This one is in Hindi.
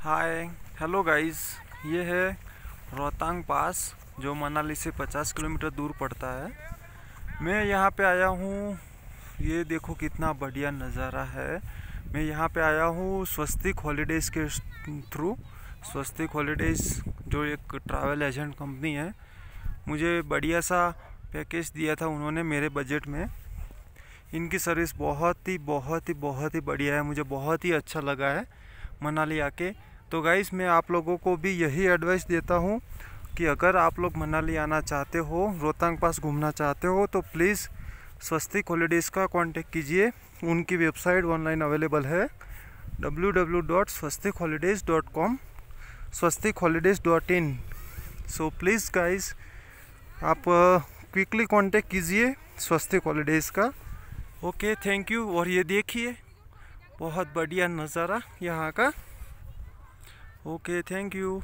हाय हेलो गाइस ये है रोहतांग पास, जो मनाली से 50 किलोमीटर दूर पड़ता है। मैं यहाँ पे आया हूँ। ये देखो कितना बढ़िया नज़ारा है। मैं यहाँ पे आया हूँ स्वस्तिक हॉलीडेज़ के थ्रू स्वस्तिक हॉलीडेज़ जो एक ट्रैवल एजेंट कंपनी है। मुझे बढ़िया सा पैकेज दिया था उन्होंने मेरे बजट में। इनकी सर्विस बहुत ही बहुत ही बहुत ही बढ़िया है। मुझे बहुत ही अच्छा लगा है मनाली आके। तो गाइस मैं आप लोगों को भी यही एडवाइस देता हूँ कि अगर आप लोग मनाली आना चाहते हो, रोहतांग पास घूमना चाहते हो तो प्लीज़ स्वस्तिक हॉलीडेज़ का कांटेक्ट कीजिए। उनकी वेबसाइट ऑनलाइन अवेलेबल है। W W dot Swastik holidays dot com Swastik holidays dot in so please guys आप क्विकली कांटेक्ट कीजिए स्वस्तिक हॉलीडेज़ का। ओके थैंक यू और ये देखिए, बहुत बढ़िया नज़ारा यहाँ का। Okay thank you